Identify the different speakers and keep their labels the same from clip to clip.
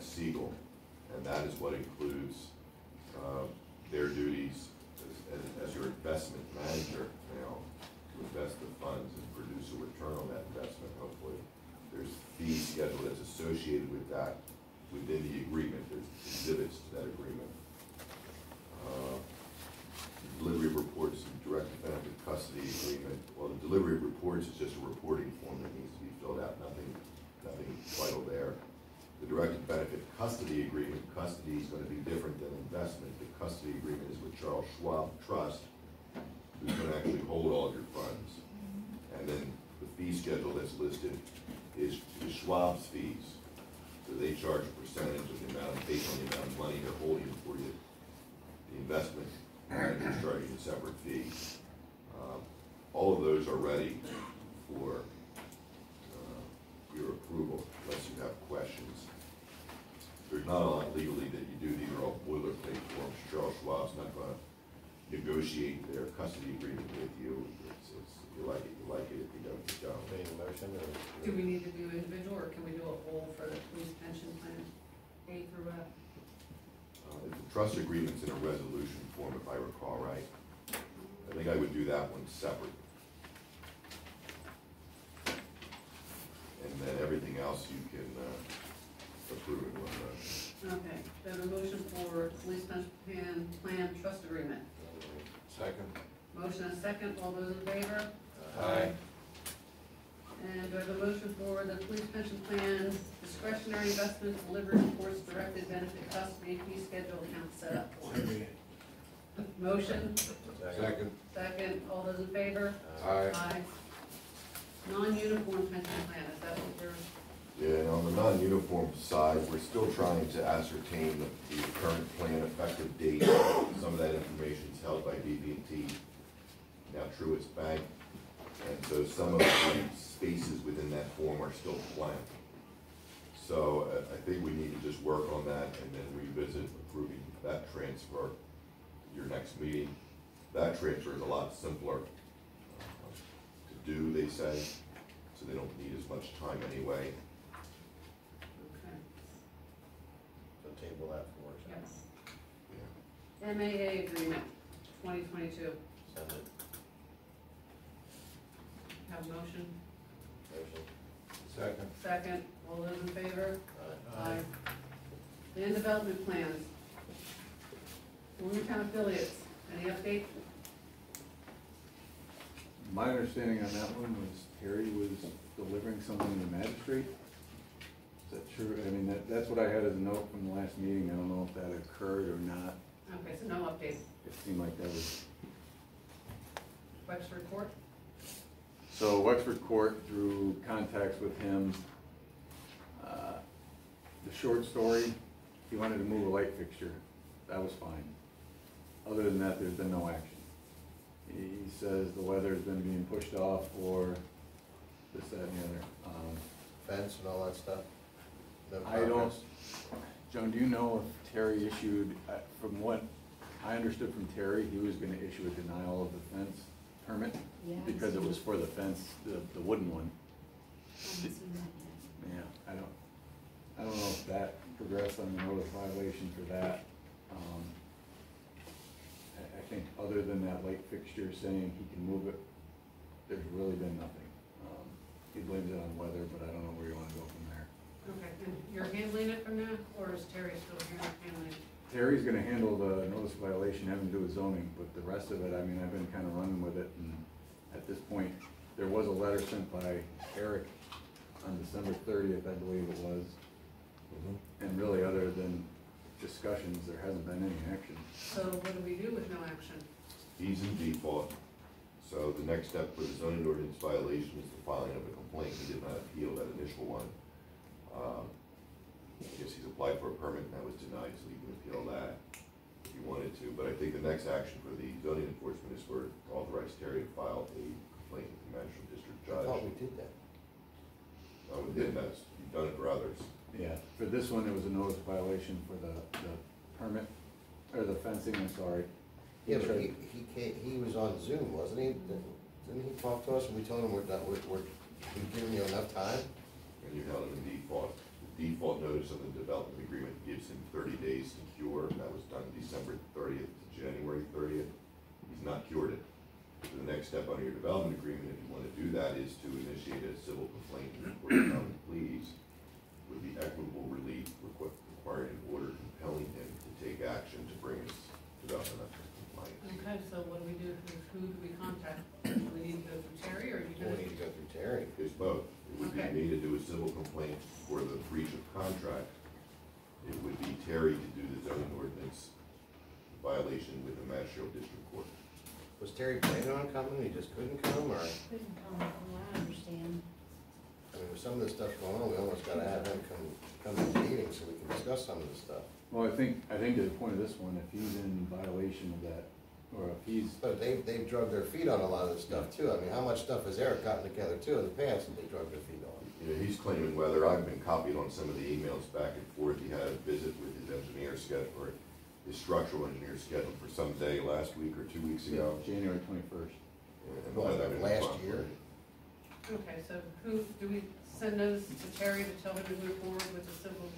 Speaker 1: at Siegel, and that is what includes, uh, their duties as, as- as your investment manager now, to invest the funds and produce a return on that investment, hopefully. There's fee schedule that's associated with that within the agreement, there's exhibits to that agreement. Uh, Delivery of reports and direct benefit custody agreement, well, the delivery of reports is just a reporting form that needs to be filled out, nothing, nothing vital there. Directed benefit custody agreement, custody is gonna be different than investment, the custody agreement is with Charles Schwab Trust, who's gonna actually hold all of your funds. And then the fee schedule that's listed is is Schwab's fees. So they charge a percentage of the amount, based on the amount of money they're holding for you. The investment manager's charging a separate fee. Um, All of those are ready for uh, your approval, unless you have questions. There's not a legally that you do, these are all boilerplate forms. Charles Schwab's not gonna negotiate their custody agreement with you. It's, it's, if you like it, you like it, if you don't, you don't.
Speaker 2: Need a motion or?
Speaker 3: Do we need to do individual, or can we do a whole for the police pension plan, A through F?
Speaker 1: Uh, The trust agreement's in a resolution form, if I recall right. I think I would do that one separate. And then everything else you can uh, approve in one motion.
Speaker 3: Okay, do I have a motion for police pension plan, plan trust agreement?
Speaker 2: Second.
Speaker 3: Motion and second, all those in favor?
Speaker 2: Aye.
Speaker 3: And do I have a motion for the police pension plan discretionary investment delivery reports directed benefit custody fee schedule account setup? Motion,
Speaker 2: Second.
Speaker 3: second, all those in favor?
Speaker 2: Aye.
Speaker 3: Non-uniform pension plan, is that what you're,
Speaker 1: Yeah, and on the non-uniform side, we're still trying to ascertain the the current plan effective date. Some of that information is held by BB&T, now Truist Bank. And so some of the spaces within that form are still blank. So uh, I think we need to just work on that and then revisit approving that transfer your next meeting. That transfer is a lot simpler uh, to do, they say, so they don't need as much time anyway.
Speaker 3: okay,
Speaker 2: So table that for workshop.
Speaker 3: yes.
Speaker 1: Yeah.
Speaker 3: MAA agreement, twenty twenty-two,
Speaker 2: Send it.
Speaker 3: have a motion,
Speaker 2: Motion. Second.
Speaker 3: second, all those in favor?
Speaker 2: Aye.
Speaker 3: Land development plans. Town affiliates, any update?
Speaker 4: My understanding on that one was Terry was delivering something to the magistrate. Is that true? I mean, that, that's what I had as a note from the last meeting. I don't know if that occurred or not.
Speaker 3: Okay, so no update.
Speaker 4: It seemed like that was,
Speaker 3: Webster Court?
Speaker 4: so Wexford Court, through contacts with him, uh, the short story, he wanted to move a light fixture. That was fine. Other than that, there's been no action. He he says the weather's been being pushed off for this, that, and the other. Um,
Speaker 2: Fence and all that stuff? No
Speaker 4: I don't,
Speaker 2: progress?
Speaker 4: Joan, do you know if Terry issued, uh, from what I understood from Terry, he was gonna issue a denial of the fence permit? Because it was for the fence, the, the wooden one. Yeah, I don't, I don't know if that progressed on the notice violation for that. Um, I, I think other than that light fixture saying he can move it, there's really been nothing. Um, He blames it on weather, but I don't know where you wanna go from there.
Speaker 3: Okay, and you're handling it from now, or is Terry still here handling it?
Speaker 4: Terry's gonna handle the notice violation having to do with zoning, but the rest of it, I mean, I've been kinda running with it, and at this point, there was a letter sent by Eric on December thirtieth, I believe it was,
Speaker 2: Mhm.
Speaker 4: and really, other than discussions, there hasn't been any action.
Speaker 3: So what do we do with no action?
Speaker 1: He's in default, so the next step for the zoning ordinance violation is the filing of a complaint. He did not appeal that initial one. Um, I guess he's applied for a permit and that was denied, so he can appeal that if he wanted to. But I think the next action for the zoning enforcement is for authorize Terry to file a complaint with the Madison District
Speaker 2: I
Speaker 1: Judge.
Speaker 2: thought we did that.
Speaker 1: Uh, with him, that's, you've done it for others.
Speaker 4: Yeah, for this one, it was a notice violation for the, the permit, or the fencing, I'm sorry.
Speaker 2: Yeah, but he, he came, he was on Zoom, wasn't he? Didn't didn't he talk to us and we told him we're done, we're, we're, we've given you enough time?
Speaker 1: And you held him in default. The default notice of the development agreement gives him thirty days to cure. That was done December thirtieth to January thirtieth. He's not cured it. So The next step under your development agreement, if you want to do that, is to initiate a civil complaint in the court of common pleas with the equitable relief requ- required in order compelling him to take action to bring his development up to compliance.
Speaker 3: Okay, so what do we do, who who do we contact? Do we need to go through Terry, or you
Speaker 2: We need to go through Terry.
Speaker 1: It's both. It would be
Speaker 3: Okay.
Speaker 1: me to do a civil complaint for the breach of contract. It would be Terry to do the zoning ordinance violation with the Magisterial District Court.
Speaker 2: Was Terry planning on coming, he just couldn't come, or, I
Speaker 5: Couldn't come, from what I understand.
Speaker 2: I mean, with some of this stuff going on, we almost gotta have him come, come to the meeting so we can discuss some of this stuff.
Speaker 4: Well, I think, I think to the point of this one, if he's in violation of that, or if he's,
Speaker 2: But they, they've drugged their feet on a lot of this stuff too, I mean, how much stuff has Eric gotten together too in the past that they drugged their feet on?
Speaker 1: You know, he's claiming whether I've been copied on some of the emails back and forth. He had a visit with his engineer scheduled, or his structural engineer scheduled for some day last week or two weeks ago.
Speaker 4: January twenty-first.
Speaker 1: And
Speaker 2: What,
Speaker 1: I'm in
Speaker 2: last
Speaker 1: conflict.
Speaker 2: year?
Speaker 3: Okay, so who, do we send those to Terry to tell him to move forward with the civil?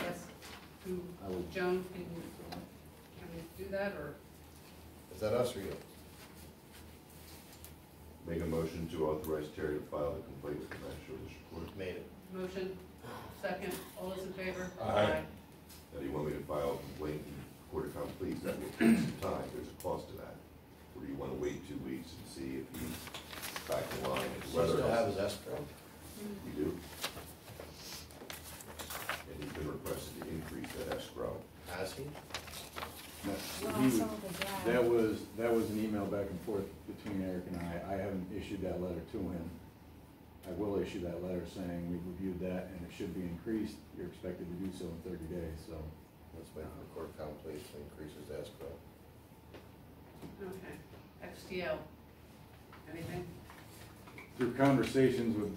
Speaker 3: Yes, who,
Speaker 4: I would,
Speaker 3: Joan, can you, can we do that, or?
Speaker 2: Is that us or you?
Speaker 1: Make a motion to authorize Terry to file the complaint with the Magisterial District Court.
Speaker 2: Made it.
Speaker 3: Motion, second, all those in favor?
Speaker 2: Aye.
Speaker 1: That he want me to file a complaint in Court of Common Pleas, that will take some time, there's a cost to that. Or do you wanna wait two weeks and see if he's back in line? and
Speaker 2: Does he
Speaker 1: whether
Speaker 2: still have his escrow?
Speaker 1: We do. And he's been requested to increase that escrow.
Speaker 2: Has he?
Speaker 4: no,
Speaker 5: Well,
Speaker 4: he
Speaker 5: I saw
Speaker 4: would-
Speaker 5: the draft.
Speaker 4: that was, that was an email back and forth between Eric and I. I haven't issued that letter to him. I will issue that letter saying we've reviewed that and it should be increased. You're expected to do so in thirty days, so.
Speaker 2: Let's wait for the court of common pleas to increase his escrow.
Speaker 3: Okay, XTL, anything?
Speaker 4: through conversations with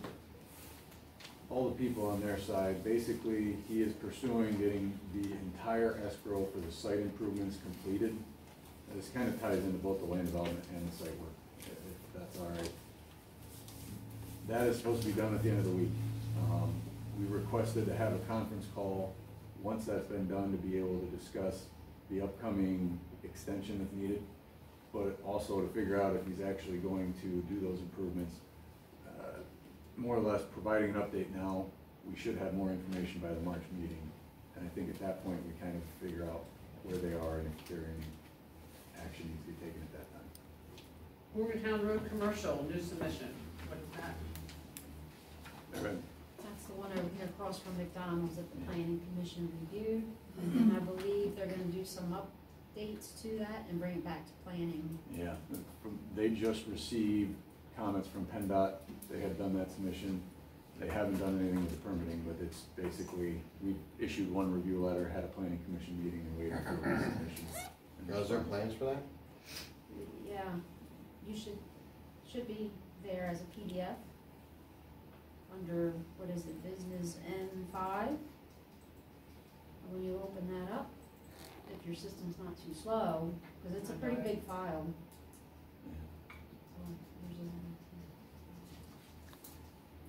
Speaker 4: all the people on their side, basically, he is pursuing getting the entire escrow for the site improvements completed. This kind of ties into both the land development and the site work, if that's all right. That is supposed to be done at the end of the week. Um, We requested to have a conference call, once that's been done, to be able to discuss the upcoming extension if needed, but also to figure out if he's actually going to do those improvements. Uh, More or less providing an update now, we should have more information by the March meeting. And I think at that point, we kind of figure out where they are and if there any action needs to be taken at that time.
Speaker 3: Morgantown Road Commercial, new submission, what is that?
Speaker 5: That's the one over here across from McDonald's that the planning commission reviewed. Mm-hmm. And I believe they're gonna do some updates to that and bring it back to planning.
Speaker 4: Yeah, from- they just received comments from PennDOT, they had done that submission. They haven't done anything with the permitting, but it's basically, we issued one review letter, had a planning commission meeting and waited for the submission.
Speaker 2: Now, is there plans for that?
Speaker 5: Yeah, you should, should be there as a PDF under, what is it, business N five. And When you open that up, if your system's not too slow, cause it's a pretty big file,
Speaker 4: Yeah.
Speaker 5: so there's a.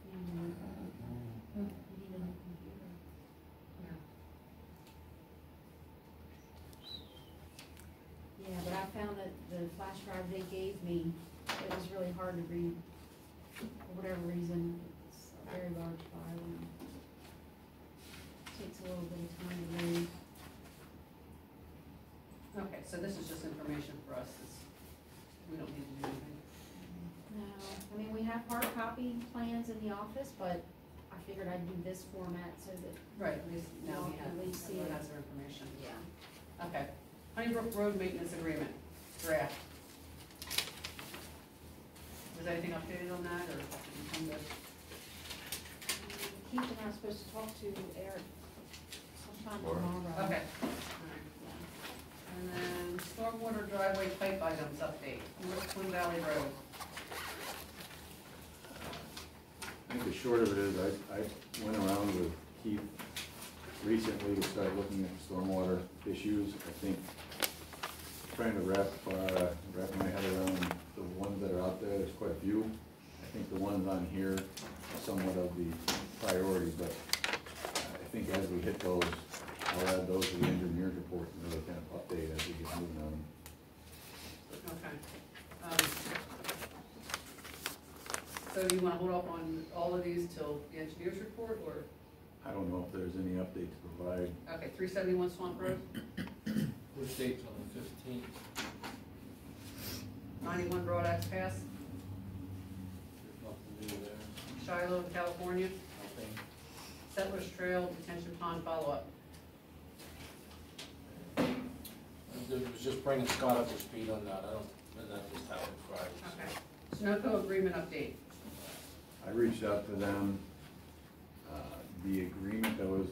Speaker 5: You need a new- you need a new computer. Yeah, but I found that the flash drive they gave me, it was really hard to read, for whatever reason, it's a very large file and takes a little bit of time to read.
Speaker 3: Okay, so this is just information for us, we don't need to do anything.
Speaker 5: No, I mean, we have hard copy plans in the office, but I figured I'd do this format so that,
Speaker 3: Right, at least now we have,
Speaker 5: at least see
Speaker 3: everyone
Speaker 5: it.
Speaker 3: has their information.
Speaker 5: yeah.
Speaker 3: Okay, Honeybrook Road Maintenance Agreement, draft. Was anything updated on that, or did you?
Speaker 5: Keith and I are supposed to talk to Eric sometime
Speaker 1: Tomorrow.
Speaker 5: tomorrow.
Speaker 3: Okay. And then stormwater driveway pipe items update, North Twin Valley Road.
Speaker 4: I think the short of it is, I, I went around with Keith recently to start looking at the stormwater issues. I think trying to wrap, uh, wrap my head around the ones that are out there, there's quite a few. I think the ones on here are somewhat of the priority, but I think as we hit those, I'll add those to the engineer's report and really kind of update as we get moving on them.
Speaker 3: Okay. Um, So you wanna hold up on all of these till the engineer's report, or,
Speaker 4: I don't know if there's any update to provide.
Speaker 3: okay, three seventy-one Swamp Road,
Speaker 6: Which date's on the fifteenth?
Speaker 3: Ninety-one Broad Axe Pass,
Speaker 6: nothing new there,
Speaker 3: Shiloh, California,
Speaker 6: nothing.
Speaker 3: Settlers Trail, Detention Pond follow-up.
Speaker 6: It was just bringing Scott up to speed on that, I don't, and that just happened Friday. so.
Speaker 3: Okay. Sunoco agreement update.
Speaker 4: I reached out to them. Uh, The agreement that was